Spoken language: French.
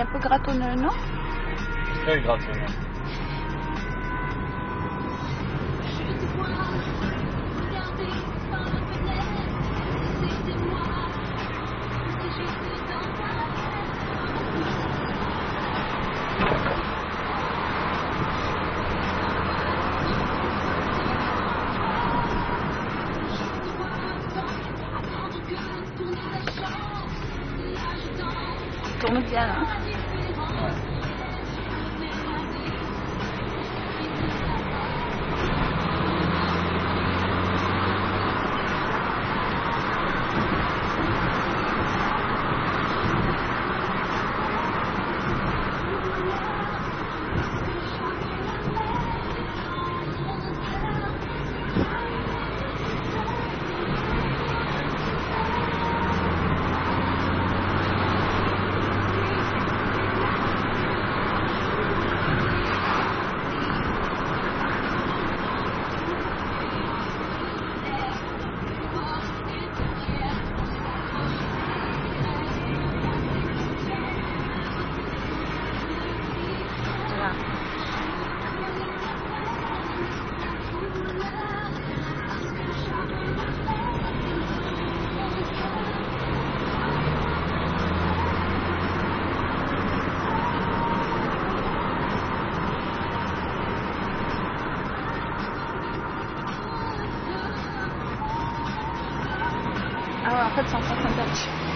est un peu gratonneux, non Très gratteux. Tourne bien, hein 快走快走对